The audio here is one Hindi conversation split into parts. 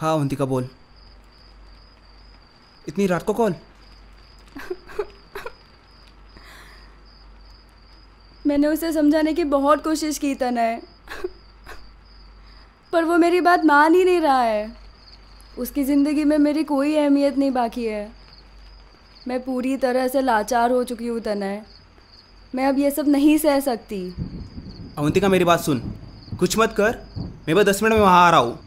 हाँ अवंतिका बोल। इतनी रात को कॉल मैंने उसे समझाने की बहुत कोशिश की तनय पर वो मेरी बात मान ही नहीं रहा है। उसकी ज़िंदगी में मेरी कोई अहमियत नहीं बाकी है। मैं पूरी तरह से लाचार हो चुकी हूँ तनय मैं अब ये सब नहीं सह सकती। अवंतिका मेरी बात सुन। कुछ मत कर। मैं बस दस मिनट में वहाँ आ रहा हूँ।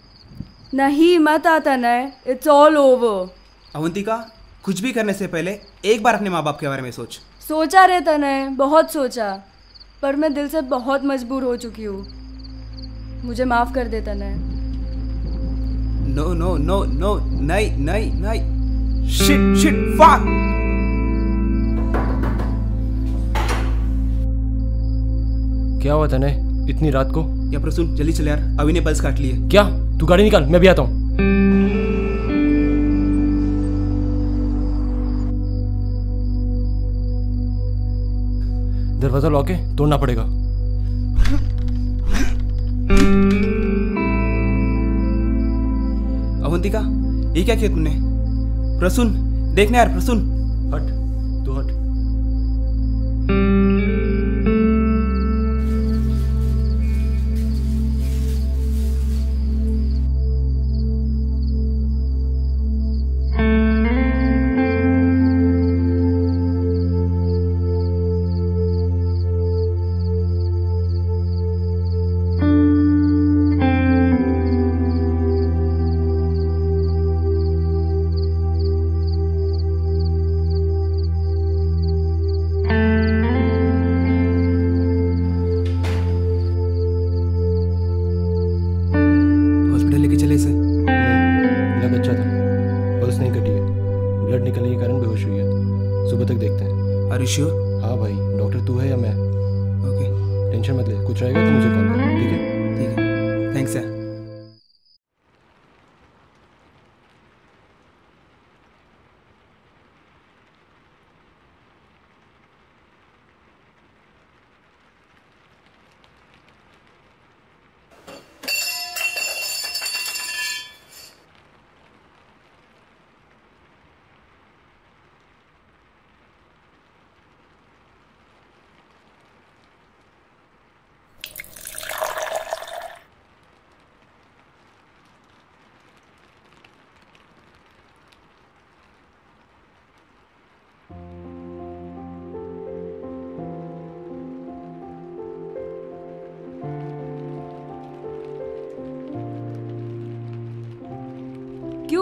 नहीं मत आता तनय इट्स ऑल ओवर अवंतिका कुछ भी करने से पहले एक बार अपने माँ बाप के बारे में सोच। सोचा रे तनय बहुत सोचा। पर मैं दिल से बहुत मजबूर हो चुकी हूँ। मुझे माफ़ कर दे तनय नो नो नो नो नहीं नहीं नहीं। शिट शिट फक क्या हुआ तने इतनी रात को? या पर सुन जल्दी चले यार। अभी ने पल्स काट ली है क्या? तू गाड़ी निकाल मैं भी आता हूँ। दरवाज़ा लॉक है तोड़ना पड़ेगा। अवंतिका ये क्या किया तूने? प्रसून देखना यार प्रसून। हट। बेहोश हुई है। सुबह तक देखते हैं। आर यू श्योर हाँ भाई डॉक्टर तू है या मैं? ओके टेंशन मत ले कुछ रहेगा तो मुझे कॉल कर। ठीक है? ठीक है। थैंक्स यार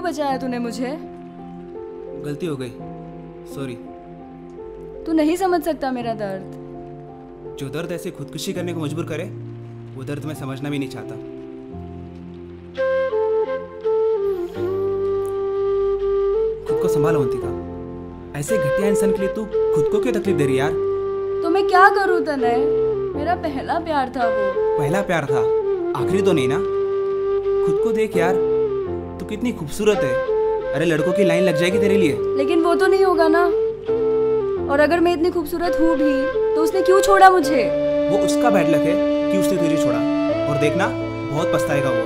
क्यों बचाया तूने मुझे? गलती हो गई। सॉरी तू नहीं समझ सकता मेरा दर्द। जो दर्द ऐसे खुदकुशी करने को मजबूर करे वो दर्द मैं समझना भी नहीं चाहता। खुद को संभालो अवंतिका ऐसे घटिया इंसान के लिए तू खुद को क्यों तकलीफ़ दे रही यार? तो मैं क्या करूँ तनय मेरा पहला प्यार था वो। पहला प्यार था? आखिरी तो नहीं ना? खुद को देख यार तू कितनी खूबसूरत है। अरे लड़कों की लाइन लग जाएगी तेरे लिए। लेकिन वो तो नहीं होगा ना। और अगर मैं इतनी खूबसूरत हूँ भी तो उसने क्यों छोड़ा मुझे? वो उसका बैड लक है कि उसने तुझे छोड़ा। और देखना बहुत पछताएगा वो।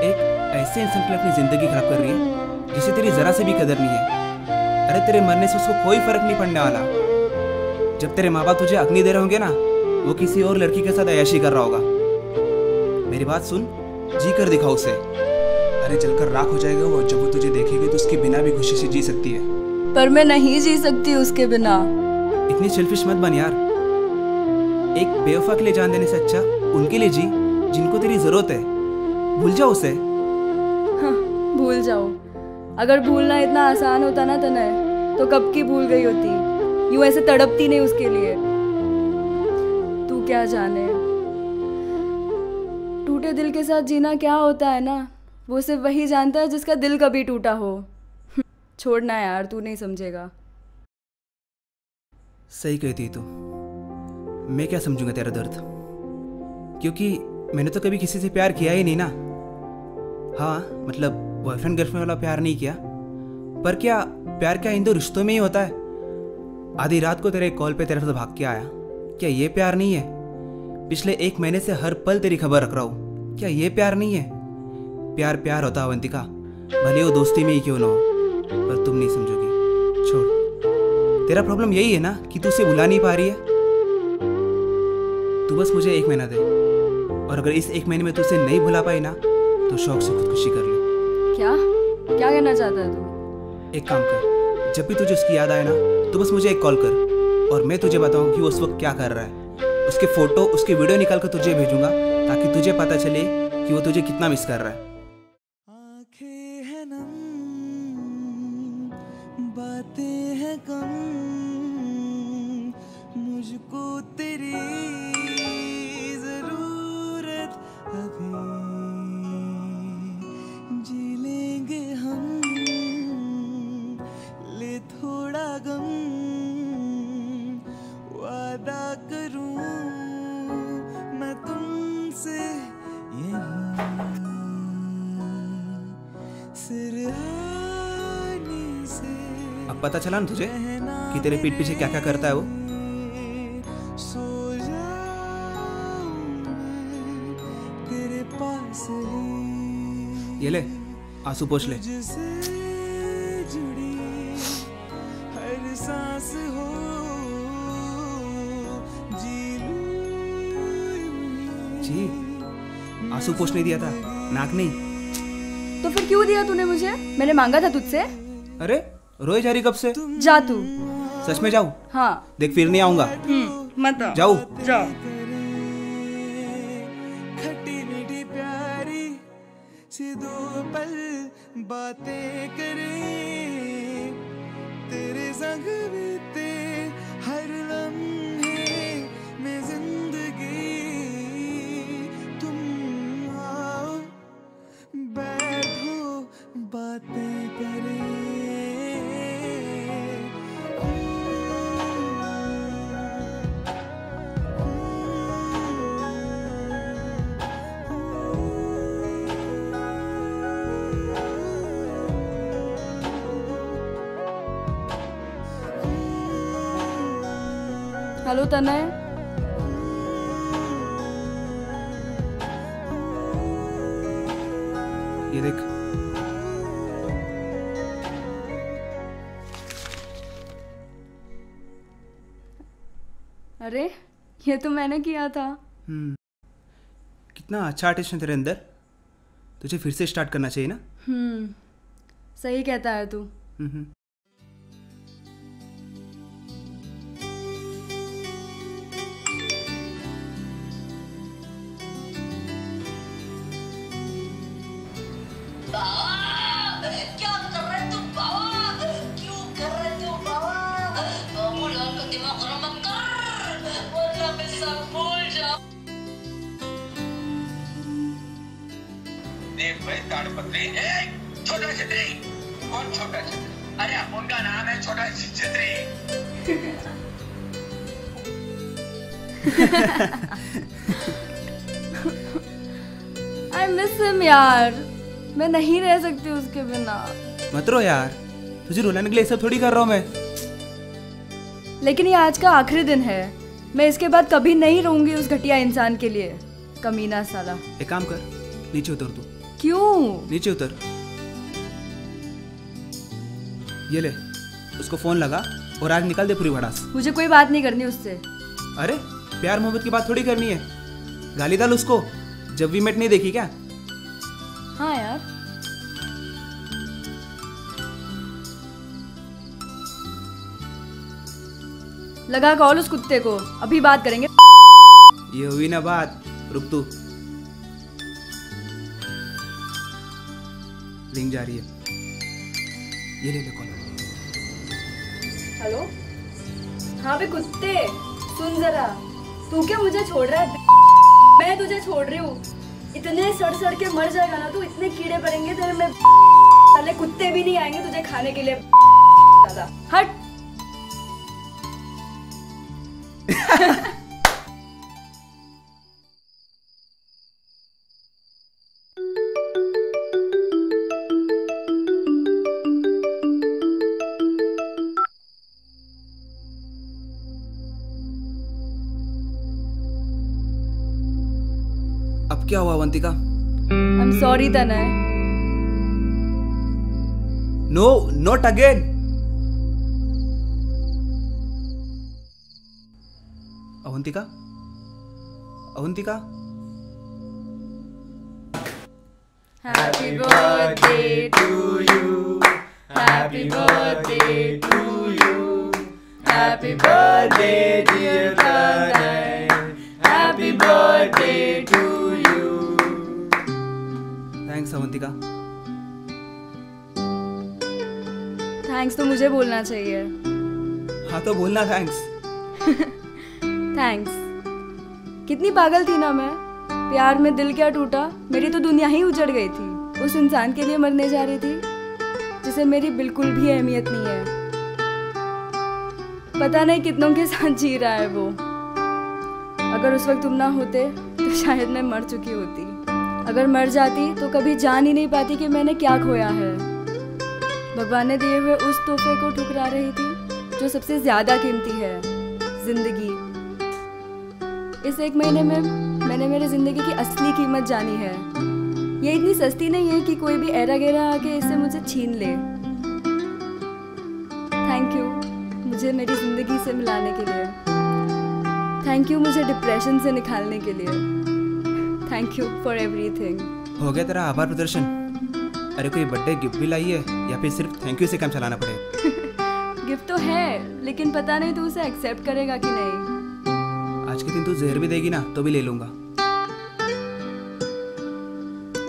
एक ऐसे इंसान के लिए अपनी ज़िंदगी खराब कर रही है जिसे तेरी जरा से भी कदर नहीं है। अरे तेरे मरने से उसको कोई फ़र्क नहीं पड़ने वाला। जब तेरे माँ बाप तुझे अग्नि दे रहे होंगे ना वो किसी और लड़की के साथ अयाशी कर रहा होगा। मेरी बात सुन। जी कर दिखाओ उसे। अरे जलकर राख हो जाएगा वो जब वो तुझे देखेगी तो उसके बिना भी खुशी से जी सकती है। पर मैं नहीं जी सकती उसके बिना। इतनी सेल्फिश मत बन यार। एक बेवफा के लिए जान देने से अच्छा उनके लिए जी जिनको तेरी ज़रूरत है। भूल जाओ उसे। हाँ, भूल जाओ। अगर भूलना इतना आसान होता ना तनय तो कब की भूल गई होती? यूँ ऐसे तड़पती नहीं उसके लिए। तू क्या जाने? टूटे दिल के साथ जीना क्या होता है ना? वो सिर्फ़ वही जानता है जिसका दिल कभी टूटा हो। छोड़ना यार, तू नहीं समझेगा। सही कहती तू। मैं क्या समझूँगा तेरा दर्द? क्योंकि मैंने तो कभी किसी से प्यार किया ही नहीं ना। हाँ मतलब बॉयफ्रेंड गर्लफ्रेंड वाला प्यार नहीं किया। पर क्या प्यार क्या इन दो रिश्तों में ही होता है? आधी रात को तेरे कॉल पे तेरे से भाग के आया। क्या ये प्यार नहीं है? पिछले एक महीने से हर पल तेरी खबर रख रहा हूँ। क्या ये प्यार नहीं है? प्यार प्यार होता अवंतिका। भले वो दोस्ती में ही क्यों ना हो पर तुम नहीं समझोगी। छोड़। तेरा प्रॉब्लम यही है ना कि तू उसे भुला नहीं पा रही है? तू बस मुझे एक महीना दे। और अगर इस एक महीने में तू उसे नहीं भुला पाई ना तो शौक से खुदकुशी कर ले। क्या? क्या कहना चाहता है तू? एक काम कर। जब भी तुझे उसकी याद आए ना तो बस मुझे एक कॉल कर। और मैं तुझे बताऊँ कि वो उस वक्त क्या कर रहा है। उसके फ़ोटो उसके वीडियो निकाल कर तुझे भेजूँगा। ताकि तुझे पता चले कि वो तुझे कितना मिस कर रहा है। मुझको तेरी ज़रूरत जी लेंगे हम, ले थोड़ा गम। पता चला ना तुझे कि तेरे पीठ पीछे क्या क्या करता है वो? ये ले आँसू पोछ ले। जी आँसू पोछने दिया था नाक नहीं। तो फिर क्यों दिया तूने मुझे? मैंने मांगा था तुझसे। अरे रोए जा रही कब से? जा तू। सच में जाऊ? हाँ। देख फिर नहीं आऊँगा। हम्म मत आ। जाऊ? जाओ खट्टी मीठी प्यारी सी दो पल बातें करें तेरे संग बीते हेलो तनय ये देख अरे ये तो मैंने किया था। हम्म। कितना अच्छा आर्टिस्ट है तेरे अंदर। तुझे फिर से स्टार्ट करना चाहिए ना। हम्म। सही कहता है तू। हम्म, भाई ताड़पत्री ए छोटा छतरी कौन छोटा छतरी। अरे उनका नाम है छोटा छतरी। आई मिस हिम यार। मैं नहीं रह सकती उसके बिना। मत रो यार। तुझे रुलाने के लिए सब थोड़ी कर रहा हूँ मैं। लेकिन ये आज का आखिरी दिन है। मैं इसके बाद कभी नहीं रहूँगी उस घटिया इंसान के लिए। कमीना साला। एक काम कर नीचे उतर तू। क्यों? नीचे उतर। ये ले उसको फ़ोन लगा और आग निकाल दे पूरी भड़ास। मुझे कोई बात नहीं करनी उससे। अरे प्यार मोहब्बत की बात थोड़ी करनी है। गाली डाल उसको जब भी मेट नहीं देखी क्या? हाँ यार। लगा कॉल उस कुत्ते को अभी बात करेंगे। ये हुई ना बात रुक तू। लिंक जा रही है। ये ले ले कॉल हेलो? हाँ भाई कुत्ते। सुन जरा। तू क्या मुझे छोड़ रहा है? मैं तुझे छोड़ रही हूँ। इतने सड़ सड़ के मर जाएगा ना तू, इतने कीड़े पड़ेंगे तेरे में। साले कुत्ते भी नहीं आएँगे तुझे खाने के लिए। हट। अब क्या हुआ Avantika I am sorry Tanay no not again Avantika Avantika Happy birthday to you. Happy birthday to you. Happy birthday, dear Tanay. Happy birthday Avantika thanks तो मुझे बोलना चाहिए। हाँ तो बोलना थैंक्स थैंक्स कितनी पागल थी ना मैं। प्यार में दिल क्या टूटा? मेरी तो दुनिया ही उजड़ गई थी। उस इंसान के लिए मरने जा रही थी जिसे मेरी बिल्कुल भी अहमियत नहीं है। पता नहीं कितनों के साथ जी रहा है वो। अगर उस वक्त तुम ना होते तो शायद मैं मर चुकी होती। अगर मर जाती तो कभी जान ही नहीं पाती कि मैंने क्या खोया है। भगवान ने दिए हुए उस तोहफे को ठुकरा रही थी, जो सबसे ज़्यादा कीमती है, ज़िंदगी। इस एक महीने में मैंने मेरी ज़िंदगी की असली कीमत जानी है। ये इतनी सस्ती नहीं है कि कोई भी एरा गेरा आके इसे मुझे छीन ले। थैंक यू मुझे मेरी ज़िंदगी से मिलाने के लिए। थैंक यू मुझे डिप्रेशन से निकालने के लिए। थैंक यू फॉर एवरीथिंग हो गया तेरा आभार प्रदर्शन। अरे कोई बर्थडे गिफ्ट भी लाई है या फिर सिर्फ़ थैंक यू से काम चलाना पड़े? गिफ्ट तो है लेकिन पता नहीं तू उसे एक्सेप्ट करेगा कि नहीं। आज के दिन तू जहर भी देगी ना तो भी ले लूँगा।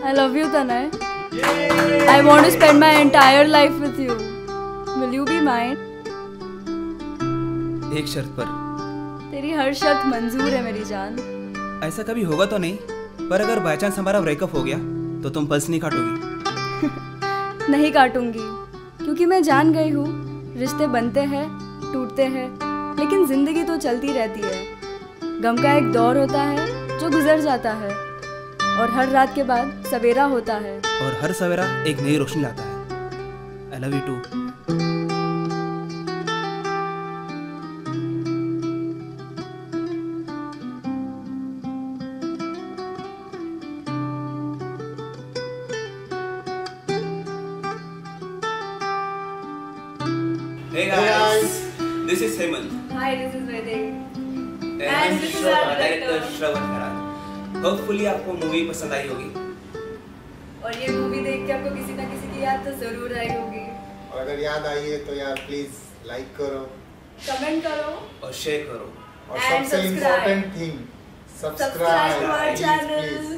I love you, Tanay. I want to spend my entire life with you. Will you be mine? एक शर्त पर। तेरी हर शर्त मंजूर है मेरी जान। ऐसा कभी होगा तो नहीं। पर अगर बाई चांस हमारा ब्रेकअप हो गया तो तुम पल्स नहीं काटोगी। नहीं काटूँगी क्योंकि मैं जान गई हूँ रिश्ते बनते हैं टूटते हैं लेकिन ज़िंदगी तो चलती रहती है। गम का एक दौर होता है जो गुजर जाता है और हर रात के बाद सवेरा होता है। और हर सवेरा एक नई रोशनी लाता है। I love you too Hey guys, Hey guys. this is Hemant. Hi, this is Vaidehi. And and this is our director. Shravan Kharaj hopefully आपको मूवी पसंद आई होगी. और ये मूवी देख के आपको किसी ना किसी की याद तो ज़रूर आई होगी. और अगर याद आई है तो यार प्लीज़ लाइक करो. कमेंट करो. और शेयर करो. और सबसे. Important thing Subscribe. To our subscribe channel. Please